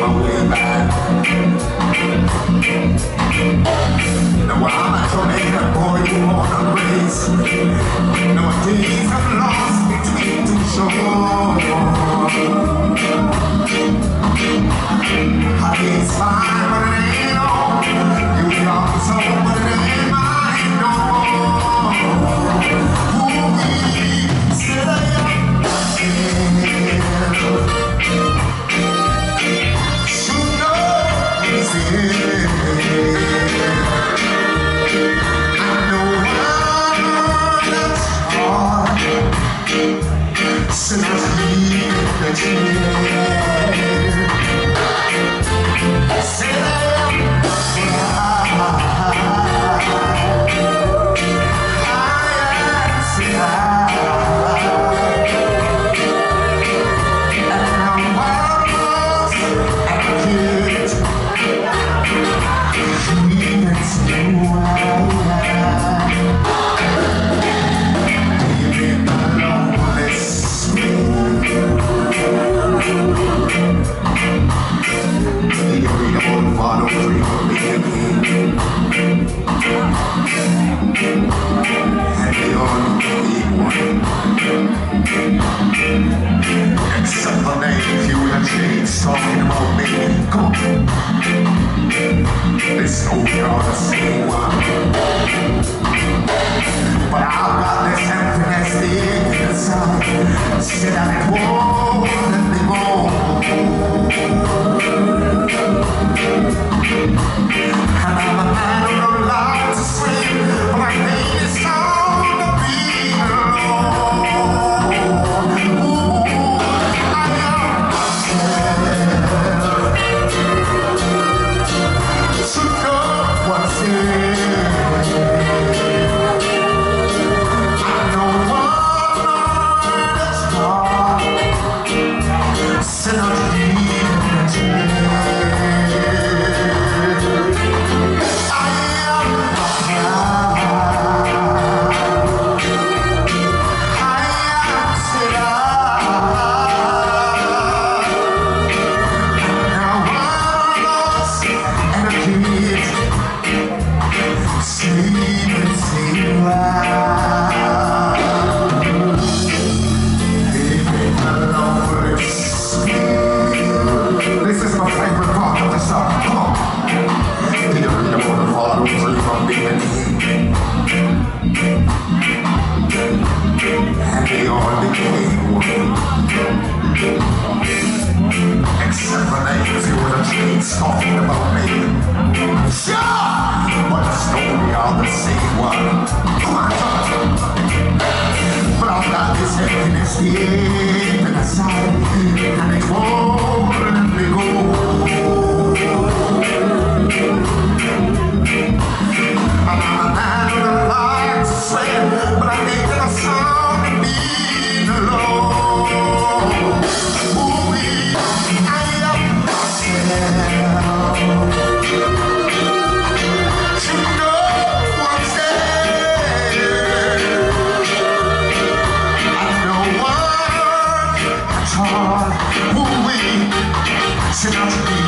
my way back. Since we met It's no cause. Except for I use you with a chains talking about me. Sure! But the story are the same one. But I've got this emptiness deep inside, and it won't. Passionately.